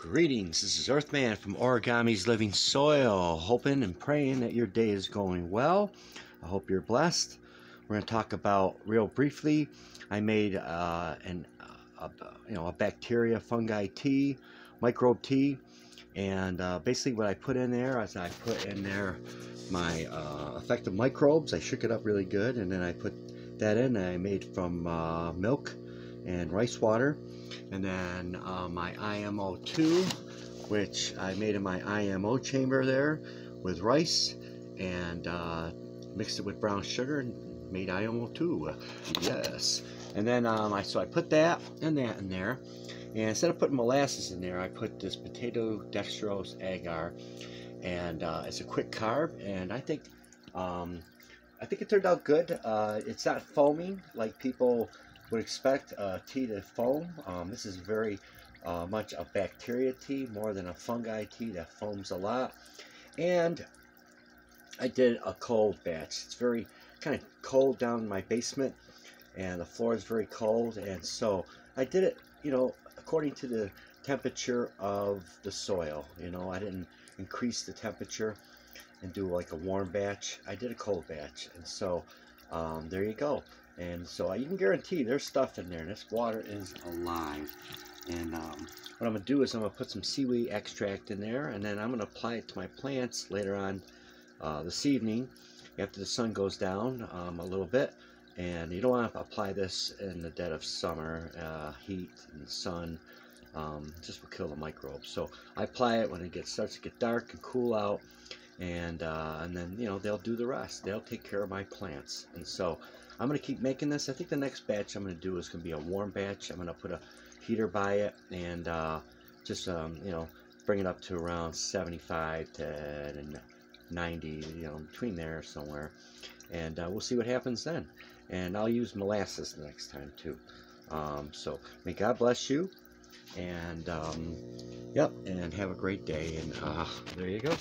Greetings, this is Earthman from Origami's Living Soil. Hoping and praying that your day is going well. I hope you're blessed. We're going to talk about real briefly. I made uh, an, uh, a, you know, a bacteria fungi tea, microbe tea, and uh, basically what I put in there is I put in there my uh, effective microbes. I shook it up really good, and then I put that in. I made from uh, milk and rice water. And then uh, my IMO2 which I made in my IMO chamber there with rice and uh, mixed it with brown sugar and made IMO2 yes. And then um, I so I put that and that in there. And instead of putting molasses in there I put this potato dextrose agar and uh, it's a quick carb and I think um, I think it turned out good. Uh, it's not foaming like people would expect uh, tea to foam. Um, this is very uh, much a bacteria tea more than a fungi tea that foams a lot. And I did a cold batch. It's very kind of cold down in my basement and the floor is very cold and so I did it, you know, according to the temperature of the soil. You know, I didn't increase the temperature and do like a warm batch. I did a cold batch and so um, there you go. And so you can guarantee there's stuff in there. This water is alive. And um, what I'm going to do is I'm going to put some seaweed extract in there, and then I'm going to apply it to my plants later on uh, this evening after the sun goes down um, a little bit. And you don't want to apply this in the dead of summer, uh, heat and sun. Um, just will kill the microbes. So I apply it when it gets starts to get dark and cool out, and uh, and then you know they'll do the rest. They'll take care of my plants. And so I'm going to keep making this. I think the next batch I'm going to do is to be a warm batch. I'm going to put a heater by it and uh, just, um, you know, bring it up to around 75 to 90, you know, between there somewhere. And uh, we'll see what happens then. And I'll use molasses the next time too. Um, so may God bless you. And, um, yep, and have a great day. And uh, there you go.